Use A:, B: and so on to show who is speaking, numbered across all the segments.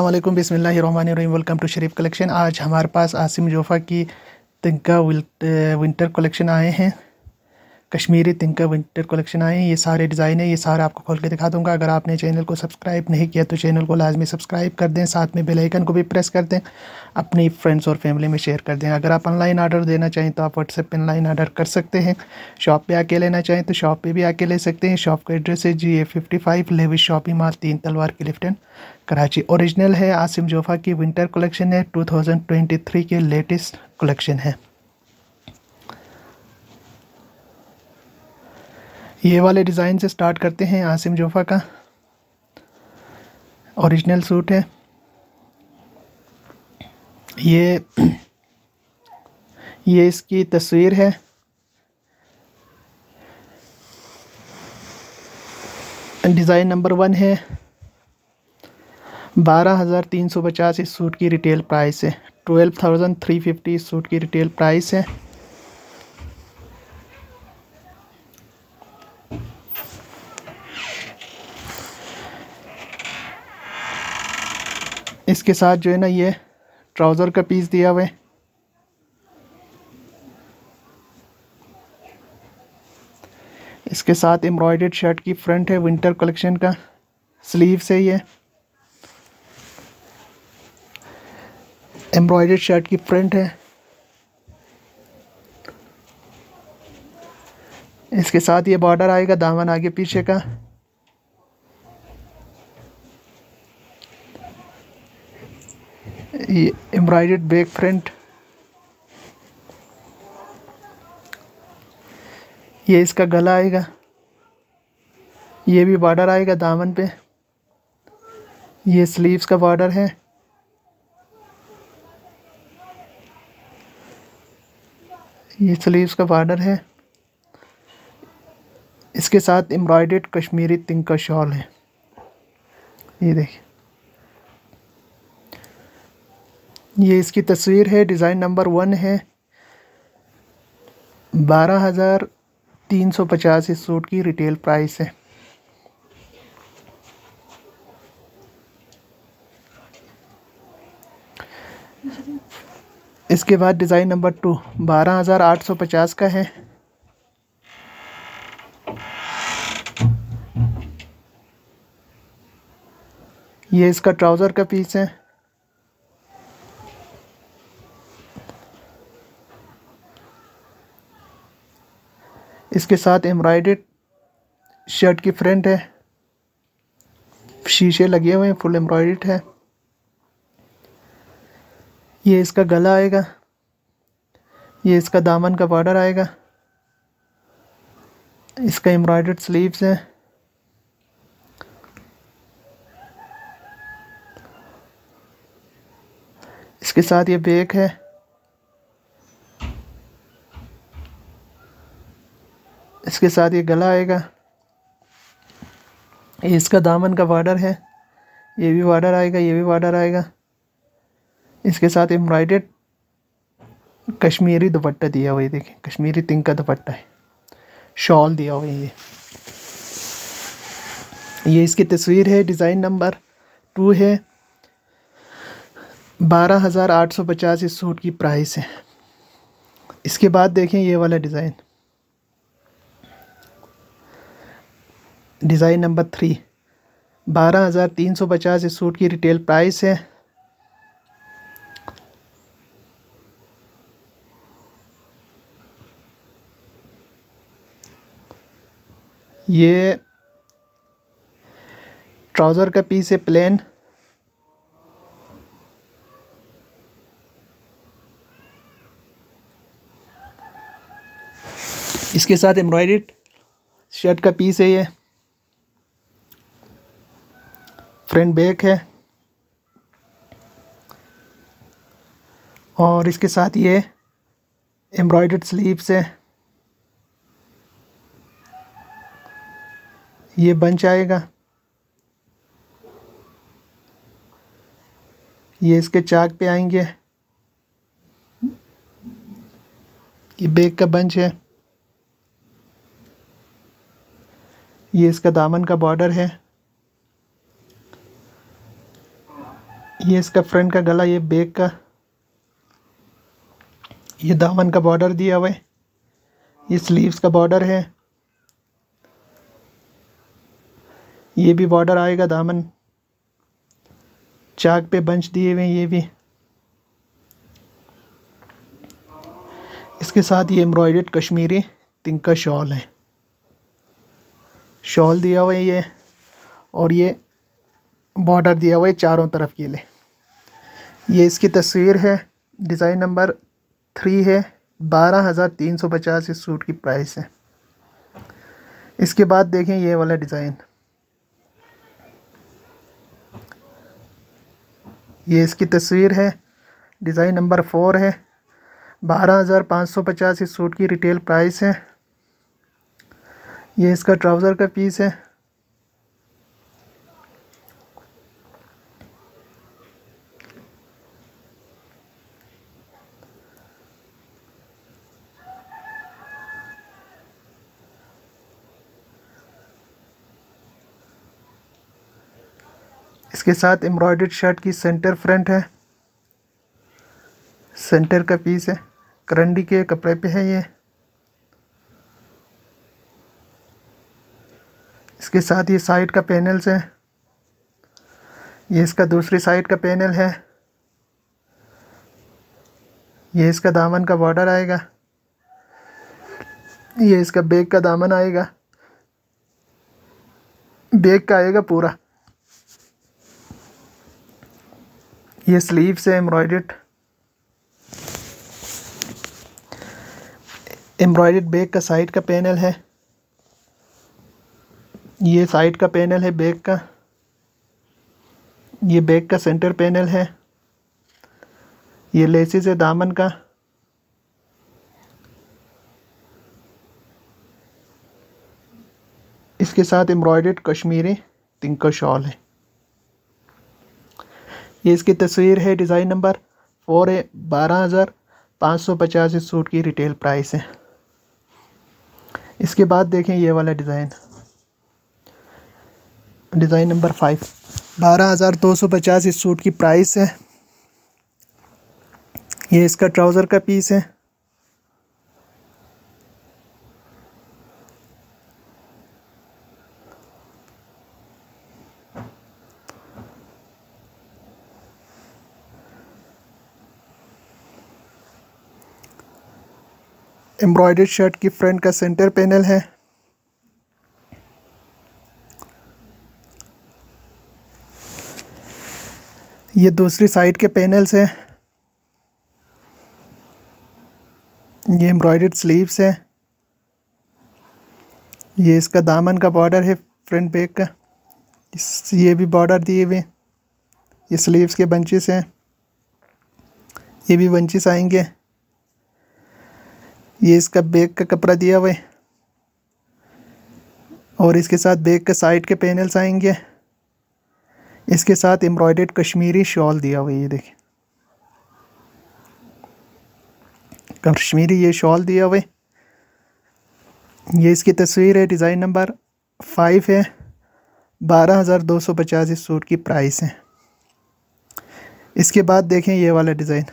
A: वालेकुम बिस्मिल्लाहिर्रहमानिर्रहीम, welcome to Sharif collection. आज हमारे पास आसिम जोफ़ा की तिंका विंटर कलेक्शन आए हैं। कश्मीरी तिनका विंटर कलेक्शन आए हैं ये सारे डिज़ाइन है, ये सारे आपको खोल के दिखा दूँगा। अगर आपने चैनल को सब्सक्राइब नहीं किया तो चैनल को लाजमी सब्सक्राइब कर दें, साथ में बेल आइकन को भी प्रेस कर दें, अपनी फ्रेंड्स और फैमिली में शेयर कर दें। अगर आप ऑनलाइन ऑर्डर देना चाहें तो आप व्हाट्सएप पर ऑनलाइन ऑर्डर कर सकते हैं। शॉप पर आके लेना चाहें तो शॉप पर भी आके ले सकते हैं। शॉप का एड्रेस है जी A fifty five Lewis shopping mall Teen Talwar की लिफ्टन कराची ओरिजिनल है, आसिम जोफ़ा की विंटर कलेक्शन है 2023 के लेटेस्ट कलेक्शन है। ये वाले डिज़ाइन से स्टार्ट करते हैं आसिम जोफ़ा का। ओरिजिनल सूट है। ये ये इसकी तस्वीर है। डिज़ाइन नंबर वन है। बारह हज़ार तीन सौ पचास इस सूट की रिटेल प्राइस है। ट्वेल्व थाउज़ेंड थ्री फिफ्टी इस सूट की रिटेल प्राइस है। इसके साथ जो है ना ये ट्राउज़र का पीस दिया हुआ है। इसके साथ एम्ब्रॉयडर्ड शर्ट की फ्रंट है, विंटर कलेक्शन का स्लीव से ये। एम्ब्रॉयडर्ड शर्ट की फ्रंट है। इसके साथ ये बॉर्डर आएगा, दामन आगे पीछे का। एम्ब्रॉयडर्ड बैक फ्रंट ये इसका गला आएगा। ये भी बॉर्डर आएगा दामन पे। ये स्लीव्स का बॉर्डर है। ये स्लीव्स का बॉर्डर है। इसके साथ एम्ब्रॉयडर्ड कश्मीरी तिंग का शॉल है। ये देखिए ये इसकी तस्वीर है, डिज़ाइन नंबर वन है। बारह हज़ार तीन सौ पचास इस सूट की रिटेल प्राइस है। इसके बाद डिज़ाइन नंबर टू, बारह हज़ार आठ सौ पचास का है। ये इसका ट्राउज़र का पीस है। इसके साथ एम्ब्रॉयड शर्ट की फ्रंट है। शीशे लगे हुए हैं, फुल एम्ब्रॉयड है। ये इसका गला आएगा। ये इसका दामन का बॉर्डर आएगा। इसका एम्ब्रॉयड स्लीव्स है। इसके साथ ये बैक है। इसके साथ ये गला आएगा। ये इसका दामन का बॉर्डर है। ये भी बॉर्डर आएगा, ये भी बॉर्डर आएगा। इसके साथ एम्ब्रॉयडेड कश्मीरी दुपट्टा दिया हुआ है देखिए कश्मीरी तिंग का दुपट्टा है। शॉल दिया हुआ है ये। ये इसकी तस्वीर है, डिज़ाइन नंबर टू है। बारह हज़ार आठ सौ पचास इस सूट की प्राइस है। इसके बाद देखें ये वाला डिज़ाइन। Design number three. बारह हज़ार तीन सौ पचास इस सूट की रिटेल प्राइस है। ये ट्राउज़र का पीस है प्लेन। इसके साथ एम्ब्रॉयड शर्ट का पीस है ये। फ्रंट बैक है। और इसके साथ ये एम्ब्रॉयडर्ड स्लीव्स है। ये बंच आएगा ये इसके चाक पे आएँगे। ये बैग का बंच है। ये इसका दामन का बॉर्डर है। ये इसका फ्रंट का गला, ये बैक का। ये दामन का बॉर्डर दिया हुआ है। ये स्लीव्स का बॉर्डर है। ये भी बॉर्डर आएगा दामन। चाक पे बंच दिए हुए ये भी। इसके साथ ये एम्ब्रॉयड कश्मीरी तिंका शॉल है। शॉल दिया हुआ है ये, और ये बॉर्डर दिया हुआ है चारों तरफ़ के लिए। ये इसकी तस्वीर है। डिज़ाइन नंबर थ्री है। बारह हज़ार तीन सौ पचास इस सूट की प्राइस है। इसके बाद देखें ये वाला डिज़ाइन। ये इसकी तस्वीर है। डिज़ाइन नंबर फोर है। बारह हज़ार पाँच सौ पचास इस सूट की रिटेल प्राइस है। ये इसका ट्राउज़र का पीस है। इसके साथ एम्ब्रॉयड शर्ट की सेंटर फ्रंट है। सेंटर का पीस है। करंडी के कपड़े पे है ये। इसके साथ ये साइड का पैनल्स है। ये इसका दूसरी साइड का पैनल है। ये इसका दामन का बॉर्डर आएगा। ये इसका बैग का दामन आएगा। बैग का आएगा पूरा। ये स्लीव से एम्ब्रॉयड एम्ब्रॉयड बैग का साइड का पैनल है। ये साइड का पैनल है बैग का। ये बैग का सेंटर पैनल है। ये लेसिस है दामन का। इसके साथ एम्ब्रॉयड कश्मीरी तिंका शॉल है। ये इसकी तस्वीर है डिज़ाइन नंबर फोर है बारह हज़ार पाँच सौ पचास इस सूट की रिटेल प्राइस है। इसके बाद देखें ये वाला डिज़ाइन। Design number five. बारह हज़ार दो सौ पचास इस सूट की प्राइस है। ये इसका ट्राउज़र का पीस है। एम्ब्रॉयडर्ड शर्ट की फ्रंट का सेंटर पैनल है। ये दूसरी साइड के पैनल्स हैं। ये एम्ब्रॉयडर्ड स्लीव्स है। ये इसका दामन का बॉर्डर है फ्रंट बैक का। इस, ये भी बॉर्डर दिए हुए। ये स्लीव्स के बंचेस हैं। ये भी बंचेस आएँगे। ये इसका बैग का कपड़ा दिया हुआ है। और इसके साथ बैग के साइड के पैनल्स आएँगे। इसके साथ एम्ब्रॉयडर्ड कश्मीरी शॉल दिया हुआ है, ये देखिए। कश्मीरी ये शॉल दिया हुआ है। ये इसकी तस्वीर है, डिज़ाइन नंबर फाइव है। बारह हज़ार दो सौ पचास इस सूट की प्राइस है। इसके बाद देखें ये वाला डिज़ाइन।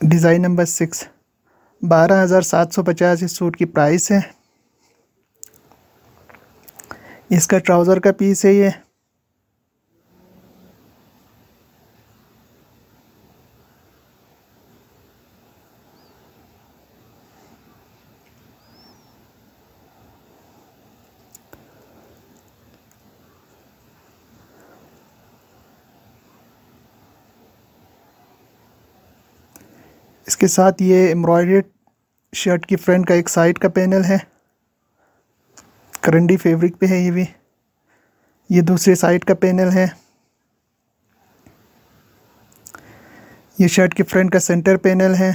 A: Design number six. बारह हज़ार सात सौ पचास इस सूट की प्राइस है। इसका ट्राउज़र का पीस है ये। इसके साथ ये एम्ब्रॉयड शर्ट की फ्रंट का एक साइड का पैनल है। करंडी फैब्रिक पे है ये भी। ये दूसरे साइड का पैनल है। ये शर्ट की फ्रंट का सेंटर पैनल है।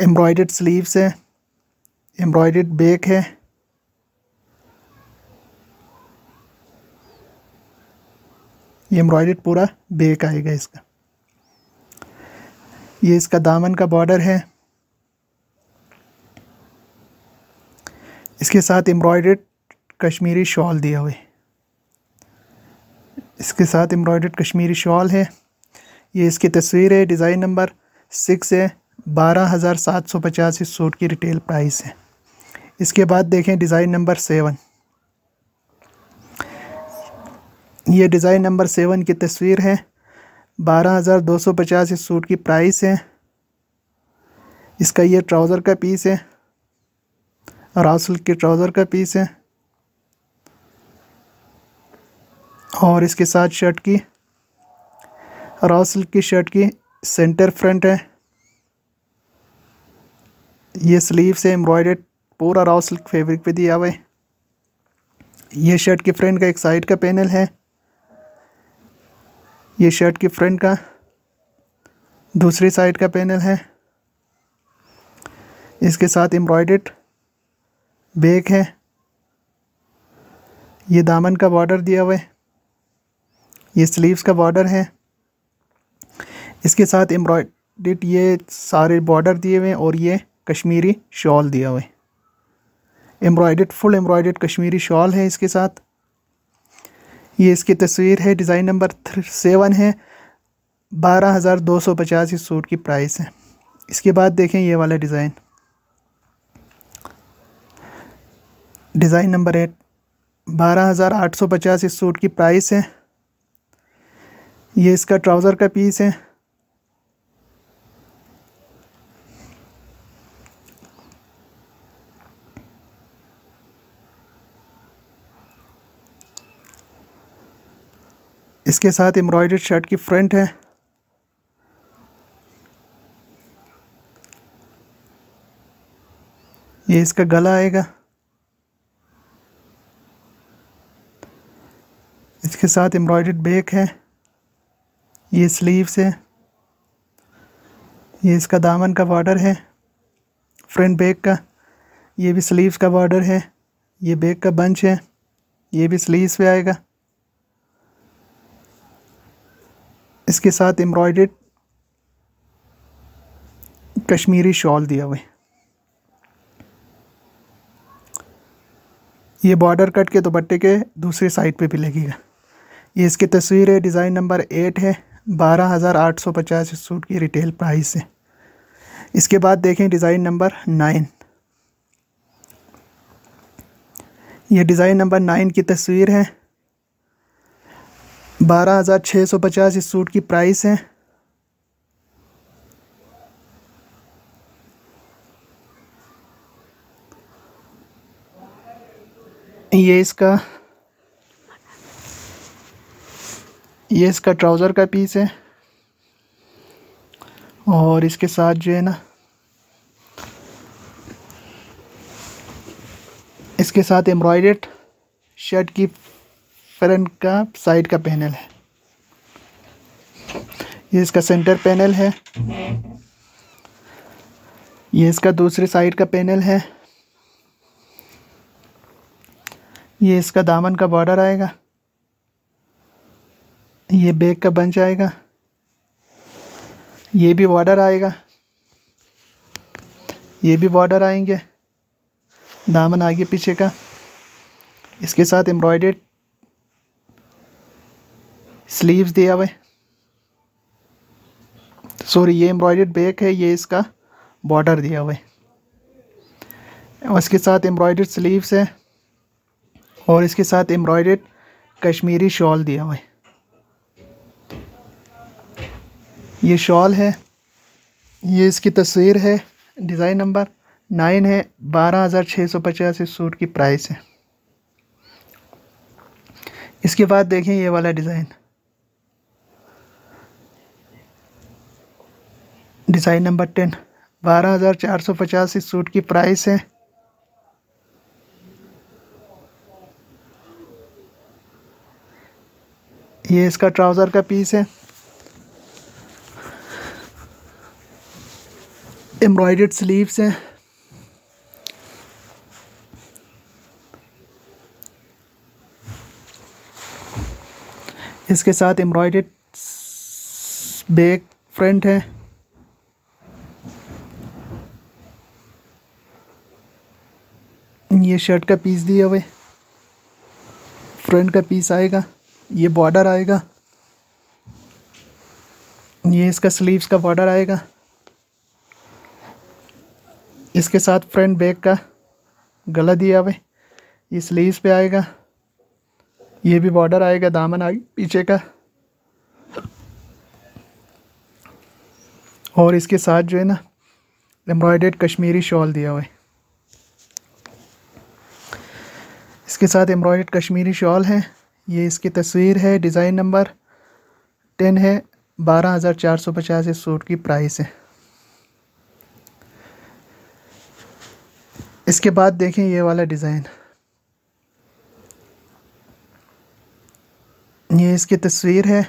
A: एम्ब्रॉयड स्लीव्स है। एम्ब्रॉयड बैक है। ये एम्ब्रॉयड पूरा बैक आएगा इसका। ये इसका दामन का बॉर्डर है। इसके साथ एम्ब्रॉयड कश्मीरी शॉल दिया हुए इसके साथ एम्ब्रॉयडर्ड कश्मीरी शॉल है। ये इसकी तस्वीर है डिज़ाइन नंबर सिक्स है, बारह हज़ार सात सौ पचास इस सूट की रिटेल प्राइस है। इसके बाद देखें डिज़ाइन नंबर सेवन ये डिज़ाइन नंबर सेवन की तस्वीर है। बारह हज़ार दो सौ पचास इस सूट की प्राइस है। इसका ये ट्राउज़र का पीस है राव सिल्क के ट्राउज़र का पीस है। और इसके साथ शर्ट की राव सिल्क की शर्ट की सेंटर फ्रंट है। ये स्लीव से एम्ब्रॉयडेड पूरा राव सिल्क फैब्रिक पे दिया हुआ है। ये शर्ट की फ्रंट का एक साइड का पैनल है। ये शर्ट की फ्रंट का, दूसरी साइड का पैनल है। इसके साथ एम्ब्रॉयडेड बैक है। ये दामन का बॉर्डर दिया हुआ है। ये स्लीव्स का बॉर्डर है। इसके साथ एम्ब्रॉयड ये सारे बॉर्डर दिए हुए हैं और ये कश्मीरी शॉल दिया हुआ है। एम्ब्रॉयड फुल एम्ब्रॉयड कश्मीरी शॉल है इसके साथ। ये इसकी तस्वीर है, डिज़ाइन नंबर सेवन है। बारह हज़ार दो सौ पचास इस सूट की प्राइस है। इसके बाद देखें ये वाला डिज़ाइन। डिज़ाइन नंबर एट, बारह हज़ार आठ सौ पचास इस सूट की प्राइस है। ये इसका ट्राउज़र का पीस है। इसके साथ एम्ब्रॉयडर्ड शर्ट की फ्रंट है। ये इसका गला आएगा। इसके साथ एम्ब्रॉयडर्ड बैक है। ये स्लीव्स है। ये इसका दामन का बॉर्डर है। फ्रंट बैक का। ये भी स्लीव्स का बॉर्डर है। ये बैक का बंच है। ये भी स्लीव्स पे आएगा। इसके साथ एम्ब्रॉयडर्ड कश्मीरी शॉल दिया हुआ है। ये बॉर्डर कट के दुपट्टे के दूसरी साइड पे भी लगेगा। ये इसकी तस्वीर है डिज़ाइन नंबर एट है, बारह हज़ार आठ सौ पचास सूट की रिटेल प्राइस है। इसके बाद देखें डिज़ाइन नंबर नाइन ये डिज़ाइन नंबर नाइन की तस्वीर है। बारह हज़ार छः सौ पचास इस सूट की प्राइस है। ये इसका ये इसका ट्राउज़र का पीस है। और इसके साथ जो है ना, इसके साथ एम्ब्रॉयड शर्ट की फ्रंट का, साइड का पैनल है। ये इसका सेंटर पैनल है। ये इसका दूसरे साइड का पैनल है। ये इसका दामन का बॉर्डर आएगा। ये बैग का बंच आएगा। ये भी बॉर्डर आएगा। ये भी बॉर्डर आएँगे। दामन आगे पीछे का। इसके साथ एम्ब्रॉयडेड स्लीव्स दिया हुआ है। सॉरी ये एम्ब्रॉयडेड बैक है, ये इसका बॉर्डर दिया हुआ है। इसके साथ एम्ब्रॉयडेड स्लीव्स है और इसके साथ एम्ब्रॉयडेड कश्मीरी शॉल दिया हुआ है। ये शॉल है, ये इसकी तस्वीर है डिज़ाइन नंबर नाइन है, बारह हज़ार छः सौ पचास इस सूट की प्राइस है। इसके बाद देखें ये वाला डिज़ाइन डिज़ाइन नंबर टेन। बारह हज़ार चार सौ पचास इस सूट की प्राइस है। ये इसका ट्राउज़र का पीस है। एम्ब्रॉयड स्लीव्स हैं। इसके साथ एम्ब्रॉयड बैक फ्रंट है। ये शर्ट का पीस दिया हुए फ्रंट का पीस आएगा, ये बॉर्डर आएगा। ये इसका स्लीव्स का बॉर्डर आएगा। इसके साथ फ्रंट बैक का गला दिया हुआ ये स्लीव्स पे आएगा। ये भी बॉर्डर आएगा, दामन आगे, पीछे का। और इसके साथ जो है ना एम्ब्रॉयडेड कश्मीरी शॉल दिया हुआ है। इसके साथ एम्ब्रॉयड कश्मीरी शॉल है। ये इसकी तस्वीर है। डिज़ाइन नंबर टेन है। बारह हज़ार चार सौ पचास इस सूट की प्राइस है। इसके बाद देखें ये वाला डिज़ाइन। ये इसकी तस्वीर है।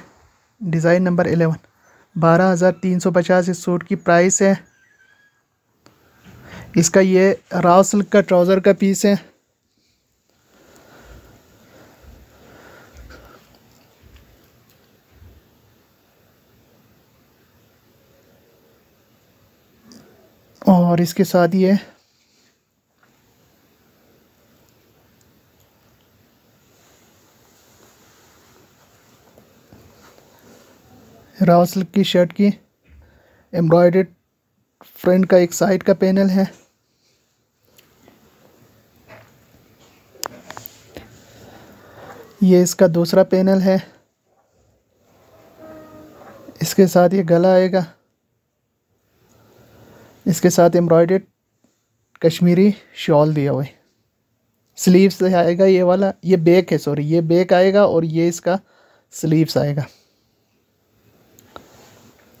A: डिज़ाइन नंबर एलेवन बारह हज़ार तीन सौ पचास इस सूट की प्राइस है। इसका ये राव सिल्क का ट्राउज़र का पीस है। और इसके साथ ये राव सिल्क की शर्ट की एम्ब्रॉयड फ्रंट का एक साइड का पैनल है। ये इसका दूसरा पैनल है। इसके साथ ये गला आएगा। इसके साथ एम्ब्रॉयड कश्मीरी शॉल दिया हुआ है। स्लीव्स आएगा, ये वाला, ये बैक है सॉरी ये बैक आएगा और ये इसका स्लीव्स आएगा।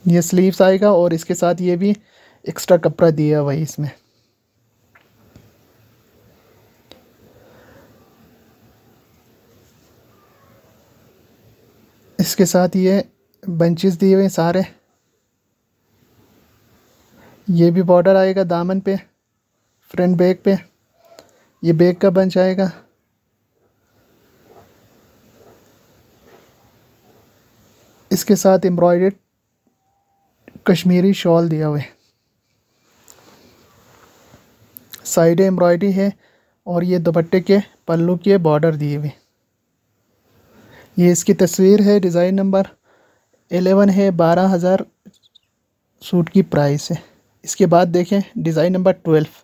A: ये स्लीव्स आएगा और इसके साथ ये भी एक्स्ट्रा कपड़ा दिया हुआ है इसमें। इसके साथ ये बंचेस दिए हुए सारे। ये भी बॉर्डर आएगा दामन पे फ्रंट बैक पे। ये बैक का बंच आएगा। इसके साथ एम्ब्रॉयड कश्मीरी शॉल दिया हुआ है। साइड एम्ब्रॉयडरी है और ये दुपट्टे के, पल्लू के बॉर्डर दिए हुए। ये इसकी तस्वीर है डिज़ाइन नंबर एलेवन है, बारह हज़ार सूट की प्राइस है। इसके बाद देखें डिज़ाइन नंबर ट्वेल्व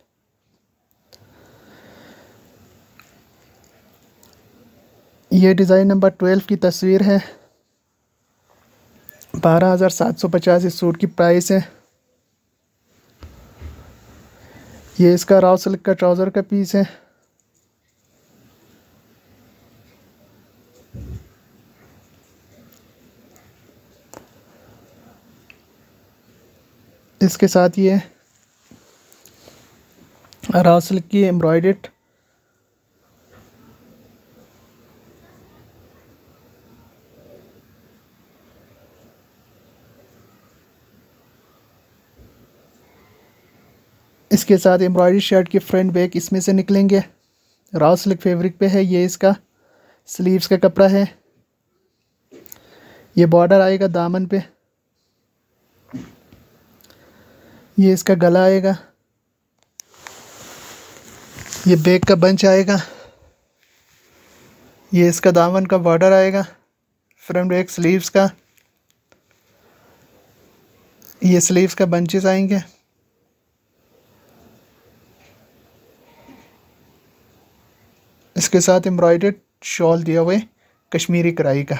A: ये डिज़ाइन नंबर ट्वेल्व की तस्वीर है। बारह हज़ार सात सौ पचास इस सूट की प्राइस है। ये इसका राव सिल्क का ट्राउज़र का पीस है। इसके साथ ये राव सिल्क की एम्ब्रॉयड इसके साथ एम्ब्रॉयडरी शर्ट के फ्रंट बैक इसमें से निकलेंगे। राव सिल्क फैब्रिक पे है, ये इसका स्लीव्स का कपड़ा है। ये बॉर्डर आएगा दामन पे। ये इसका गला आएगा। ये बैक का बंच आएगा। ये इसका दामन का बॉर्डर आएगा। फ्रंट बैक स्लीव्स का। ये स्लीव्स का बंचेस आएँगे। इसके साथ एम्ब्रॉयड शॉल दिया हुआ है, कश्मीरी कढ़ाई का।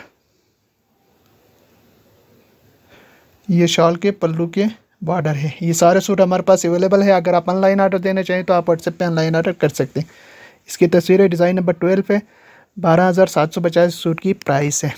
A: ये शॉल के पल्लू के बॉर्डर है। ये सारे सूट हमारे पास अवेलेबल है। अगर आप ऑनलाइन ऑर्डर देना चाहें तो आप व्हाट्सएप पे ऑनलाइन ऑर्डर कर सकते हैं। इसकी तस्वीरें डिज़ाइन नंबर ट्वेल्व है। बारह हज़ार सात सौ पचास सूट की प्राइस है।